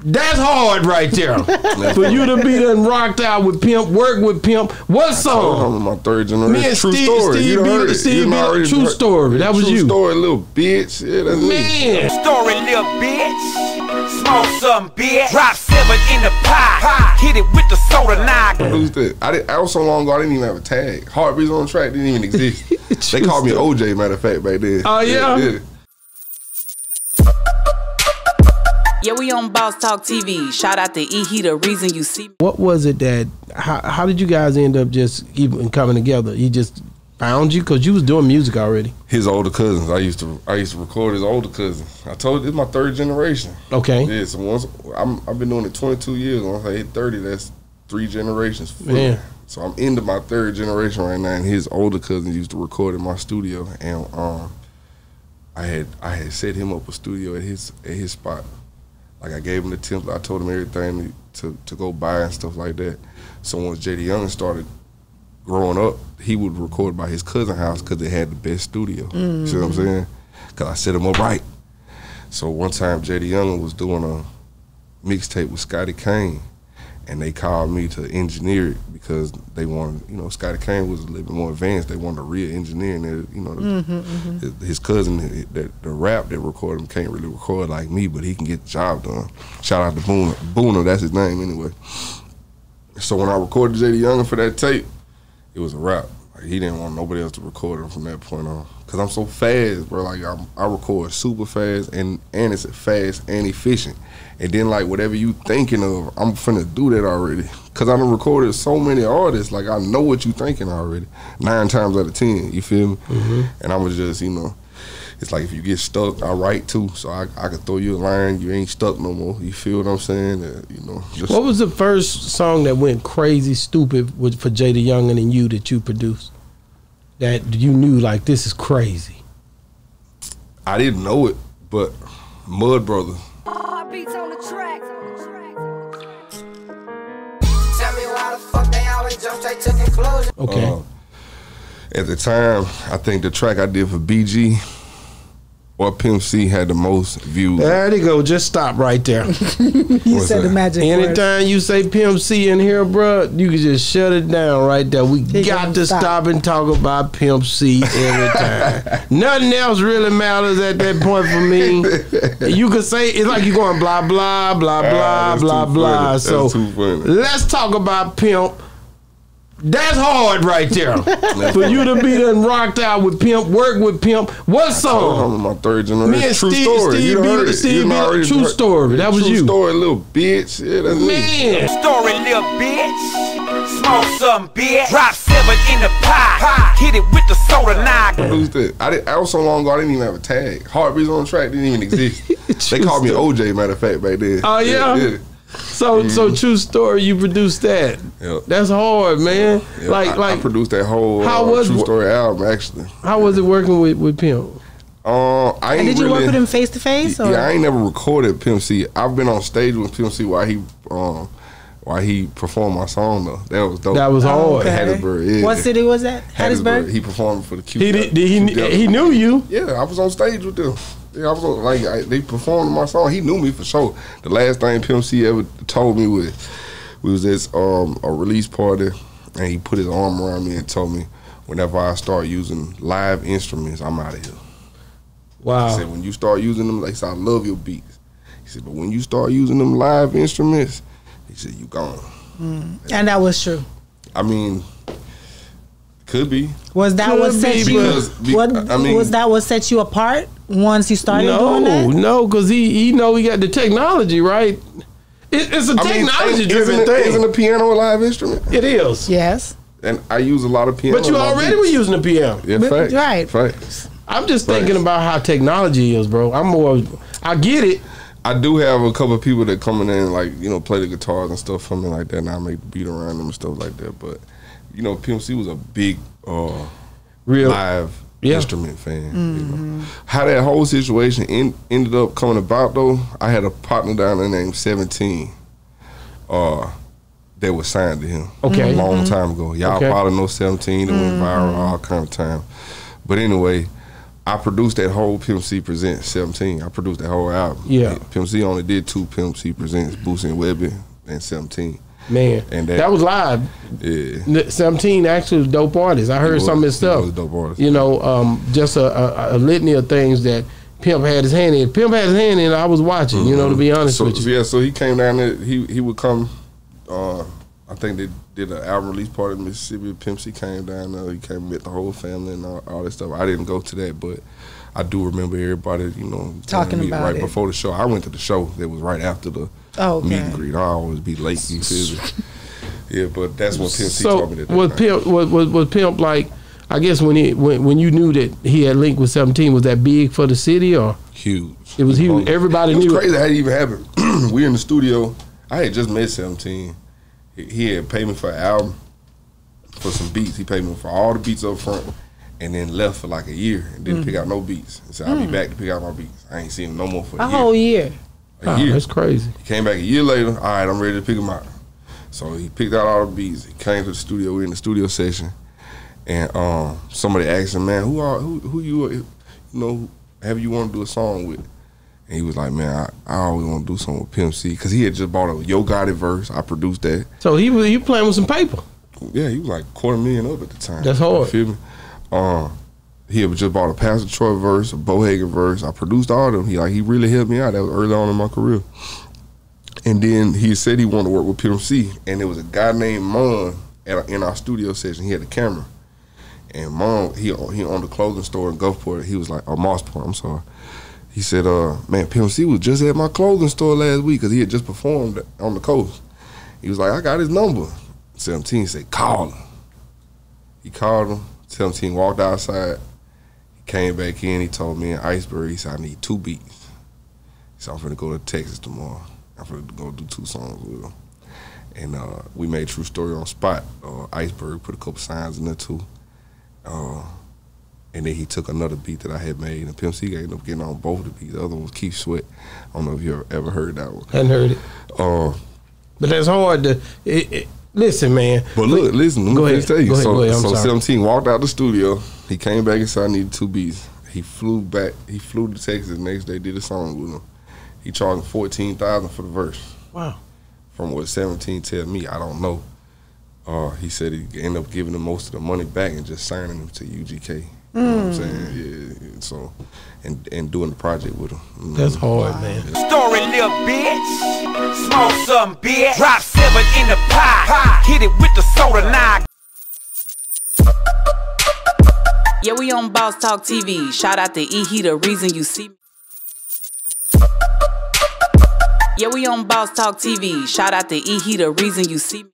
That's hard right there. For you to be done rocked out with Pimp, work with Pimp. What song? I'm my third generation. Me true Steve- story. Steve you done heard it. Steve You done Beat- already True heard- Story. That was true you. story, little bitch. Yeah, that's me. Man. Story, little bitch. Smoke some bitch. Drop seven in the pot. Hit it with the soda now. Produced it. I, did, I was so long ago, I didn't even have a tag. HeartBeatz on track didn't even exist. they called me OJ, matter of fact, back then. Oh, yeah? Yeah, we on Boss Talk TV. Shout out to E. He the reason you see me. What was it that? How, how did you guys end up just even coming together? He just found you because you was doing music already. His older cousins. I used to I used to record his older cousins. I told you, it's my third generation. Okay. Yeah, so once I'm I've been doing it 22 years. Once I hit 30, that's three generations. full. Man. So I'm into my third generation right now, and his older cousins used to record in my studio, and um, I had I had set him up a studio at his at his spot. Like I gave him the template, I told him everything to to go buy and stuff like that. So once JD Young started growing up, he would record by his cousin house because they had the best studio. You see what I'm mm-hmm. saying? Because I set him up right. So one time JD Young was doing a mixtape with Scotty Cain, and they called me to engineer it because they wanted, you know, Scotty Cain was a little bit more advanced. They wanted a real engineer, and you know, the, his, his cousin, the, the rap that recorded him can't really record like me, but he can get the job done. Shout out to Booner. Booner, that's his name anyway. So when I recorded JD Young for that tape, it was a rap. Like he didn't want nobody else to record him from that point on. Cause I'm so fast, bro. Like I'm, I record super fast, and and it's fast and efficient. And then like whatever you thinking of, I'm finna do that already. Cause I done recorded so many artists. Like I know what you thinking already. Nine times out of ten, you feel me? Mm-hmm. And I was just, you know, it's like if you get stuck, I write too. So I, I could throw you a line, you ain't stuck no more. You feel what I'm saying? Uh, you know, just What was the first song that went crazy stupid with, for JayDaYoungan and you that you produced? That you knew like this is crazy. I didn't know it, but Mud Brother. HeartBeatz on the track. Tell me why the fuck they always jump straight to conclusion. Okay. Uh, at the time, I think the track I did for BG or Pimp C had the most views. there they go. Just stop right there. You What's said the that? magic word. Anytime you say Pimp C in here, bro, you can just shut it down right there. We He got gonna stop. stop and talk about Pimp C every time. Nothing else really matters at that point for me. You could say it's like you're going blah blah blah blah Ah, blah blah. funny. That's So too funny. let's talk about Pimp. That's hard right there. for you to be done rocked out with Pimp, work with Pimp. What song? Oh, I'm my third generation. Me and true Steve- story. Steve you done heard it. Steve You done Beat- already True heard- Story. That was true you. story, little bitch. Yeah, that's me. Man. Story, little bitch. Smoke some bitch. Drop seven in the pot. Hit it with the soda now. Produced it. I, did, I was so long ago, I didn't even have a tag. HeartBeatz on the track didn't even exist. they called me OJ, matter of fact, back then. Oh, yeah? So so true story. You produced that. Mm-hmm. Yep. That's hard, man. Yeah, like I, like I produced that whole how uh, was- true story album actually. how was it working with with Pimp? Uh, I ain't And did you really, work with him face to face? Yeah, I ain't never recorded Pimp C. I've been on stage with Pimp C while he um while he performed my song though. That was dope. That was hard. okay. Hattiesburg, yeah. What city was that? Hattiesburg. He performed for the Q. He did, did he he knew you. Yeah, I was on stage with them. Yeah, I was like I, they performed my song. He knew me for sure. The last thing Pimp C ever told me was we was at um, a release party, and he put his arm around me and told me, whenever I start using live instruments, I'm out of here. Wow. He said, when you start using them, like, he said, I love your beats. He said, but when you start using them live instruments, he said, you gone. And that was true. I mean, could be. Was that Could what set be, you? because- be- what I mean- was that what set you apart once you started doing No, that? no, because he he know he got the technology right. It, it's a I mean, technology isn't, driven thing. isn't a piano a live instrument? it is. Yes. And I use a lot of piano. But you already beats. were using the piano. Yeah, But- facts. right. Facts. I'm just Right. thinking about how technology is, bro. I'm more. I get it. I do have a couple of people that coming in like you know play the guitars and stuff for me like that, and I make the beat around them and stuff like that. But you know, Pimp C was a big uh, Real. live Yeah. instrument fan. You know how that whole situation in, ended up coming about though. I had a partner down there named Seventeen, uh, that was signed to him. Okay. a long time ago. Y'all Okay. probably know Seventeen. It went viral all kind of time. But anyway, I produced that whole Pimp C Presents 17. I produced that whole album. Yeah. Pimp C only did two Pimp C Presents, Boosie and Webbie, and 17. Man, And that, that- was live. Yeah. Seventeen actually was dope artist. I heard was- some of his stuff. was dope artist. You know, um, just a, a, a litany of things that Pimp had his hand in. Pimp had his hand in. I was watching. You know, to be honest so, with you. Yeah, so he came down there. He he would come. Uh, I think they did an album release party in Mississippi. Pimp C came down there. He came and met the whole family and all, all that stuff. I didn't go to that, but I do remember everybody. You know, Talking telling me about right it. before the show. I went to the show. That was right after the Oh, meet and greet. I always be late. You feel me? Yeah, but that's what Pimp C So told me that. that was night. Pimp was, was was Pimp like? I guess when he when, when you knew that he had linked with Seventeen, was that big for the city or? huge. It was huge. Everybody it was knew it. crazy how it even happened. we in the studio. I had just met 17. He, he had paid me for an album for some beats. He paid me for all the beats up front and then left for like a year and Mm. didn't pick out no beats. He said, I'll be back to pick out my beats. I ain't seen him no more for a, A year. whole year. A Oh, year. that's crazy. He came back a year later. All right, I'm ready to pick him out. So he picked out all the beats. He came to the studio. We in the studio session, and um, somebody asked him, "Man, who are who who you you know have you want to do a song with?" And he was like, "Man, I, I always want to do something with Pimp C because he had just bought a Yo Gotti verse. I produced that. So he was he playing with some paper. Yeah, he was like quarter million up at the time. That's hard. You feel me? Um, he had just bought a Pastor Troy verse, a Bohagon verse. I produced all of them. He like he really helped me out. That was early on in my career. And then he said he wanted to work with Pimp C, and there was a guy named Mon at in our studio session. He had a camera, and Mon he he owned a clothing store in Gulfport. He was like, oh Moss Point, I'm sorry. He said, uh, man, Pimp C was just at my clothing store last week because he had just performed on the coast. He was like, I got his number. 17 said, call him. He called him. 17 walked outside. He came back in. He told me in Iceberg, he said, I need two beats. He said, I'm finna go to Texas tomorrow. I'm finna go do two songs with him. And uh, we made True Story on spot. Uh, Iceberg put a couple signs in there too. Uh, and then he took another beat that I had made, and Pimp C ended up getting on both of the beats. The other one was Keith Sweat. I don't know if you ever, heard that one. Hadn't heard it, Uh, but that's hard to. It, it, listen, man. But look, listen, let me Go ahead. tell you. Ahead, so, ahead. So 17 walked out the studio. He came back and said, I needed two beats. He flew back. He flew to Texas the next day, did a song with him. He charged him 14000 for the verse. Wow. From what 17 tell me, I don't know. Uh, he said he ended up giving him most of the money back and just signing him to UGK. You know what I'm saying? Yeah, yeah. So, and and doing the project with him. Mm. That's hard, man. Story, little bitch. Smoke some bitch. Drop seven in the pot. Hit it with the soda now. Yeah, we on Boss Talk TV. Shout out to E. He the reason you see me. Yeah, we on Boss Talk TV. Shout out to E. He the reason you see me.